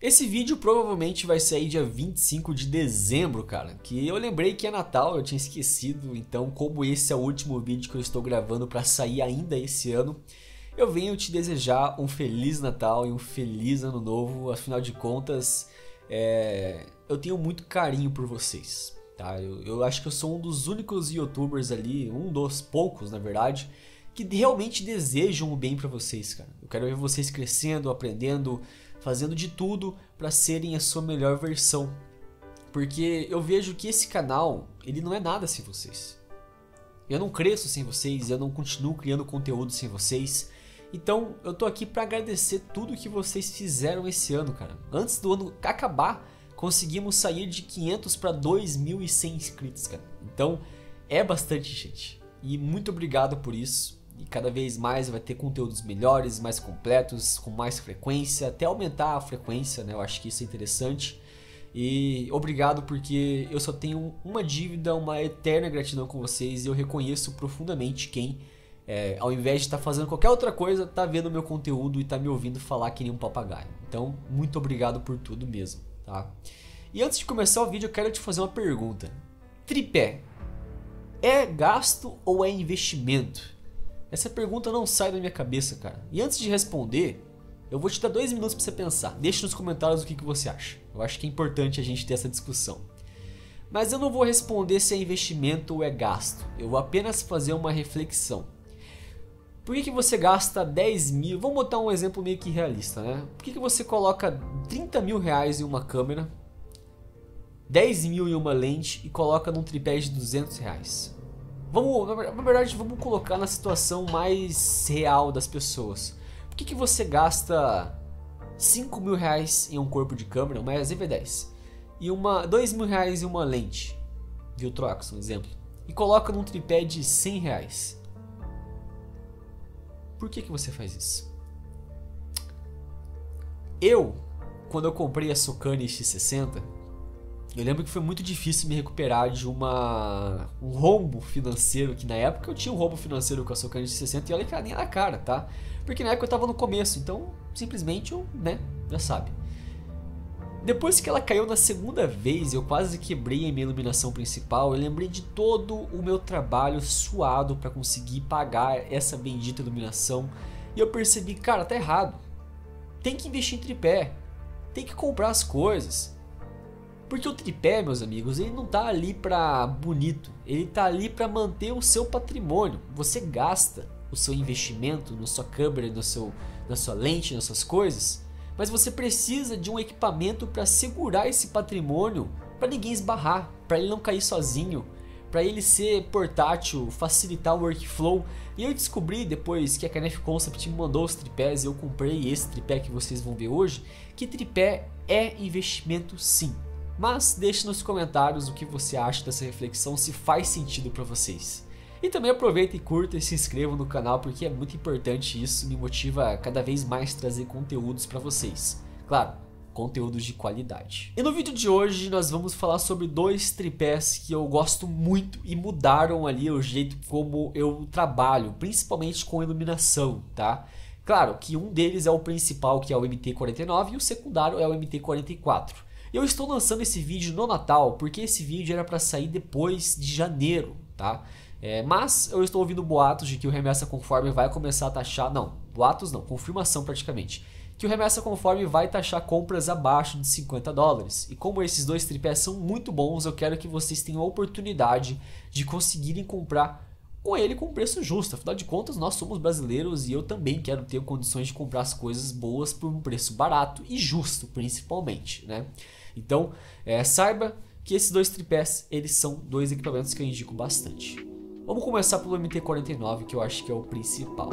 Esse vídeo provavelmente vai sair dia 25 de dezembro, cara. Que eu lembrei que é Natal, eu tinha esquecido. Então, como esse é o último vídeo que eu estou gravando para sair ainda esse ano, eu venho te desejar um feliz Natal e um feliz Ano Novo. Afinal de contas, é... eu tenho muito carinho por vocês. Tá? Eu, eu acho que eu sou um dos únicos youtubers ali, um dos poucos na verdade, que realmente desejam o bem para vocês, cara. Eu quero ver vocês crescendo, aprendendo, fazendo de tudo para serem a sua melhor versão. Porque eu vejo que esse canal, ele não é nada sem vocês. Eu não cresço sem vocês, eu não continuo criando conteúdo sem vocês. Então, eu tô aqui para agradecer tudo que vocês fizeram esse ano, cara. Antes do ano acabar, conseguimos sair de 500 para 2.100 inscritos, cara. Então, é bastante gente. E muito obrigado por isso. E cada vez mais vai ter conteúdos melhores, mais completos, com mais frequência, até aumentar a frequência, né? Eu acho que isso é interessante. E obrigado porque eu só tenho uma dívida, uma eterna gratidão com vocês e eu reconheço profundamente quem é, ao invés de estar tá fazendo qualquer outra coisa, tá vendo meu conteúdo e tá me ouvindo falar que nem um papagaio. Então, muito obrigado por tudo mesmo, tá? E antes de começar o vídeo, eu quero te fazer uma pergunta. Tripé é gasto ou é investimento? Essa pergunta não sai da minha cabeça, cara. E antes de responder, eu vou te dar dois minutos para você pensar. Deixe nos comentários o que, que você acha. Eu acho que é importante a gente ter essa discussão. Mas eu não vou responder se é investimento ou é gasto. Eu vou apenas fazer uma reflexão. Por que, que você gasta 10 mil? Vamos botar um exemplo meio que realista, né? Por que, que você coloca 30 mil reais em uma câmera, 10 mil em uma lente e coloca num tripé de 200 reais? Vamos, na verdade, vamos colocar na situação mais real das pessoas. Por que, que você gasta 5 mil reais em um corpo de câmera, uma ZV-10, e uma 2 mil reais em uma lente, Viltrox, um exemplo, e coloca num tripé de 100 reais? Por que, que você faz isso? Eu, quando eu comprei a Socani X60, eu lembro que foi muito difícil me recuperar de uma um rombo financeiro, que na época eu tinha um rombo financeiro com a Socani X60 e olha que nem na cara, tá? Porque na época eu tava no começo, então simplesmente eu, né, já sabe. Depois que ela caiu na segunda vez, eu quase quebrei a minha iluminação principal. Eu lembrei de todo o meu trabalho suado para conseguir pagar essa bendita iluminação. E eu percebi, cara, tá errado. Tem que investir em tripé. Tem que comprar as coisas. Porque o tripé, meus amigos, ele não tá ali pra bonito. Ele tá ali para manter o seu patrimônio. Você gasta o seu investimento na sua câmera, no seu, na sua lente, nas suas coisas mas você precisa de um equipamento para segurar esse patrimônio para ninguém esbarrar, para ele não cair sozinho, para ele ser portátil, facilitar o workflow. E eu descobri depois que a KNF Concept me mandou os tripés, eu comprei esse tripé que vocês vão ver hoje, que tripé é investimento sim. Mas deixe nos comentários o que você acha dessa reflexão, se faz sentido para vocês. E também aproveita e curta e se inscreva no canal porque é muito importante isso, me motiva a cada vez mais trazer conteúdos para vocês. Claro, conteúdos de qualidade. E no vídeo de hoje nós vamos falar sobre dois tripés que eu gosto muito e mudaram ali o jeito como eu trabalho, principalmente com iluminação, tá? Claro que um deles é o principal que é o MT-49 e o secundário é o MT-44. Eu estou lançando esse vídeo no Natal porque esse vídeo era para sair depois de janeiro, tá? É, mas eu estou ouvindo boatos de que o remessa conforme vai começar a taxar. Não, boatos não, confirmação praticamente. Que o remessa conforme vai taxar compras abaixo de 50 dólares. E como esses dois tripés são muito bons, eu quero que vocês tenham a oportunidade de conseguirem comprar com ele com preço justo. Afinal de contas, nós somos brasileiros e eu também quero ter condições de comprar as coisas boas por um preço barato e justo, principalmente, né? Então, é, saiba que esses dois tripés, eles são dois equipamentos que eu indico bastante. Vamos começar pelo MT-49, que eu acho que é o principal.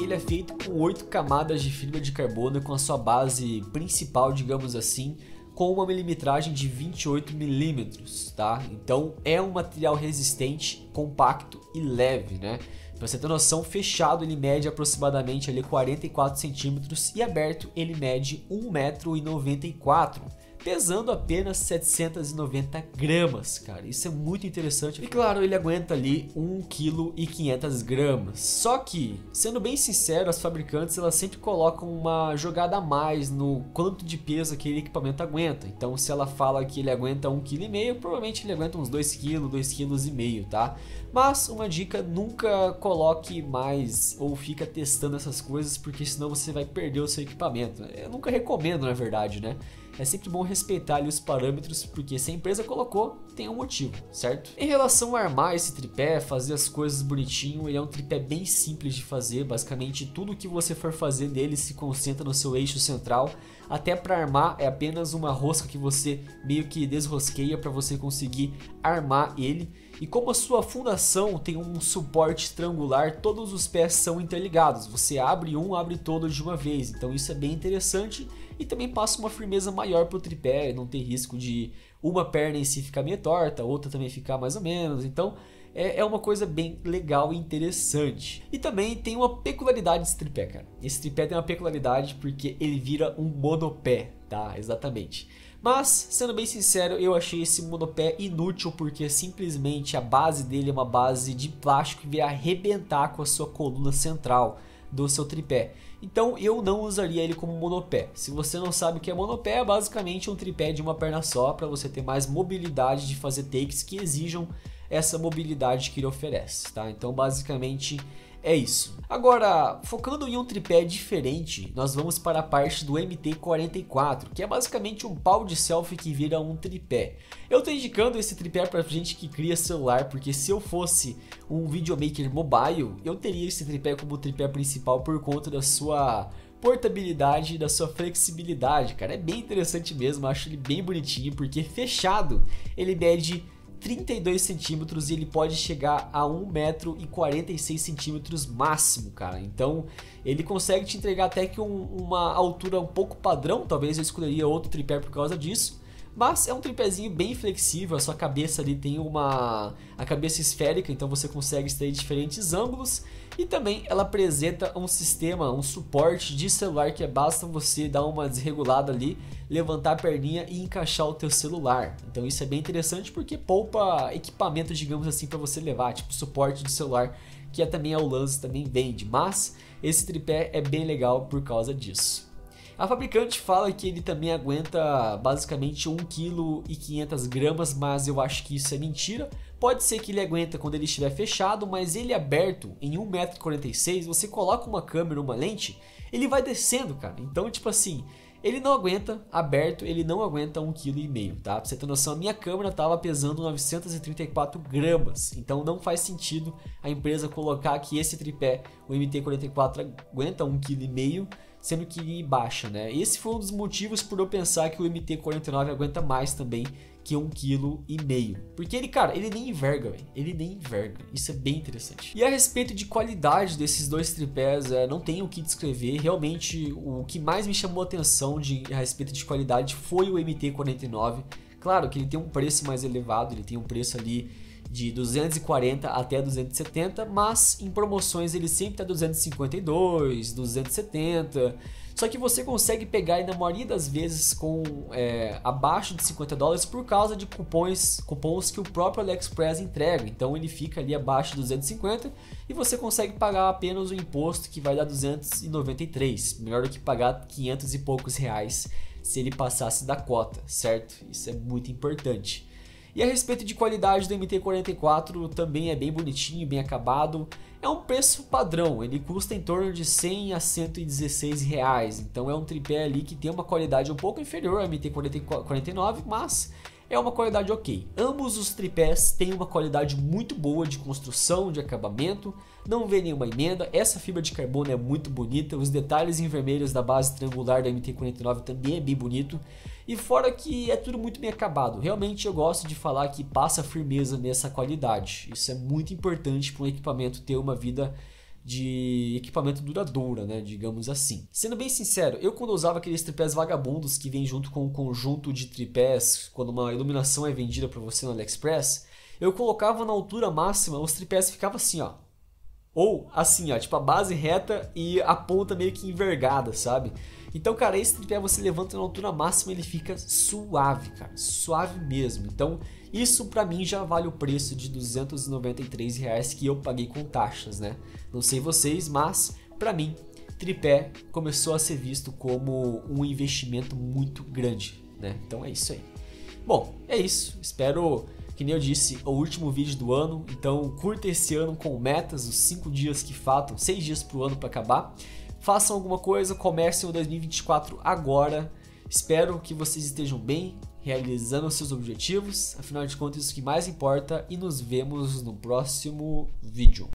Ele é feito com 8 camadas de fibra de carbono com a sua base principal, digamos assim, com uma milimetragem de 28 milímetros, tá? Então é um material resistente, compacto e leve, né? Pra você ter noção, fechado ele mede aproximadamente ali 44 centímetros e aberto ele mede 1,94m. Pesando apenas 790 gramas, cara. Isso é muito interessante. E claro, ele aguenta ali 1,5 kg gramas. Só que, sendo bem sincero, as fabricantes elas sempre colocam uma jogada a mais no quanto de peso aquele equipamento aguenta. Então, se ela fala que ele aguenta 1,5 kg, provavelmente ele aguenta uns 2 kg, 2,5 kg, tá? Mas uma dica, nunca coloque mais ou fica testando essas coisas, porque senão você vai perder o seu equipamento. Eu nunca recomendo, na verdade, né? É sempre bom respeitar ali os parâmetros, porque se a empresa colocou, tem um motivo, certo? Em relação a armar esse tripé, fazer as coisas bonitinho, ele é um tripé bem simples de fazer, basicamente tudo que você for fazer dele se concentra no seu eixo central, até para armar é apenas uma rosca que você meio que desrosqueia para você conseguir armar ele. E como a sua fundação tem um suporte triangular, todos os pés são interligados. Você abre um, abre todo de uma vez. Então isso é bem interessante e também passa uma firmeza maior para o tripé, não ter risco de uma perna em si ficar meio torta, outra também ficar mais ou menos. Então é, é uma coisa bem legal e interessante. E também tem uma peculiaridade desse tripé, cara. Esse tripé tem uma peculiaridade porque ele vira um monopé, tá? Exatamente. Mas, sendo bem sincero, eu achei esse monopé inútil porque simplesmente a base dele é uma base de plástico que vai arrebentar com a sua coluna central do seu tripé. Então eu não usaria ele como monopé. Se você não sabe o que é monopé, é basicamente um tripé de uma perna só para você ter mais mobilidade de fazer takes que exijam essa mobilidade que ele oferece, tá? Então basicamente é isso. Agora, focando em um tripé diferente, nós vamos para a parte do MT-44, que é basicamente um pau de selfie que vira um tripé. Eu estou indicando esse tripé para gente que cria celular, porque se eu fosse um videomaker mobile, eu teria esse tripé como tripé principal por conta da sua portabilidade e da sua flexibilidade, cara. É bem interessante mesmo, acho ele bem bonitinho, porque fechado ele mede 32 centímetros e ele pode chegar a 1 metro e 46 centímetros máximo, cara. Então ele consegue te entregar até que um, uma altura um pouco padrão, talvez eu escolheria outro tripé por causa disso. Mas é um tripézinho bem flexível, a sua cabeça ali tem uma a cabeça esférica, então você consegue extrair diferentes ângulos e também ela apresenta um sistema, um suporte de celular que é basta você dar uma desregulada ali, levantar a perninha e encaixar o teu celular. Então isso é bem interessante porque poupa equipamento, digamos assim, para você levar, tipo suporte de celular, que é também a Lance também vende, mas esse tripé é bem legal por causa disso. A fabricante fala que ele também aguenta basicamente 1,5 kg, mas eu acho que isso é mentira. Pode ser que ele aguenta quando ele estiver fechado, mas ele aberto em 1,46m, você coloca uma câmera, uma lente, ele vai descendo, cara. Então, tipo assim, ele não aguenta aberto, ele não aguenta 1,5 kg, tá? Pra você ter noção, a minha câmera estava pesando 934 gramas, então não faz sentido a empresa colocar que esse tripé, o MT-44, aguenta 1,5 kg, sendo que baixa, né? Esse foi um dos motivos por eu pensar que o MT-49 aguenta mais também que um quilo e meio. Porque ele, cara, ele nem enverga, velho. Ele nem enverga. Isso é bem interessante. E a respeito de qualidade desses dois tripés, é, não tenho o que descrever. Realmente, o que mais me chamou a atenção de, a respeito de qualidade foi o MT-49. Claro que ele tem um preço mais elevado, ele tem um preço ali de 240 até 270, mas em promoções ele sempre tá 252, 270. Só que você consegue pegar e na maioria das vezes com é, abaixo de 50 dólares por causa de cupons, cupons que o próprio AliExpress entrega. Então ele fica ali abaixo de 250 e você consegue pagar apenas o imposto que vai dar 293, melhor do que pagar 500 e poucos reais se ele passasse da cota, certo? Isso é muito importante. E a respeito de qualidade do MT-44 também é bem bonitinho, bem acabado. É um preço padrão, ele custa em torno de 100 a 116 reais. Então é um tripé ali que tem uma qualidade um pouco inferior ao MT-49, mas é uma qualidade ok. Ambos os tripés têm uma qualidade muito boa de construção, de acabamento, não vê nenhuma emenda, essa fibra de carbono é muito bonita, os detalhes em vermelhos da base triangular da MT-49 também é bem bonito, e fora que é tudo muito bem acabado, realmente eu gosto de falar que passa firmeza nessa qualidade, isso é muito importante para um equipamento ter uma vida de equipamento duradoura, né, digamos assim. Sendo bem sincero, eu quando usava aqueles tripés vagabundos que vem junto com um conjunto de tripés, quando uma iluminação é vendida para você no AliExpress, eu colocava na altura máxima, os tripés ficavam assim, ó. Ou assim, ó, tipo a base reta e a ponta meio que envergada, sabe? Então, cara, esse tripé você levanta na altura máxima, ele fica suave, cara, suave mesmo. Então, isso para mim já vale o preço de 293 reais que eu paguei com taxas, né? Não sei vocês, mas para mim, tripé começou a ser visto como um investimento muito grande, né? Então é isso aí. Bom, é isso. Espero que nem eu disse, o último vídeo do ano, então curta esse ano com metas, os 5 dias que faltam, 6 dias pro ano para acabar. Façam alguma coisa, comecem o 2024 agora. Espero que vocês estejam bem, realizando seus objetivos, afinal de contas isso que mais importa e nos vemos no próximo vídeo.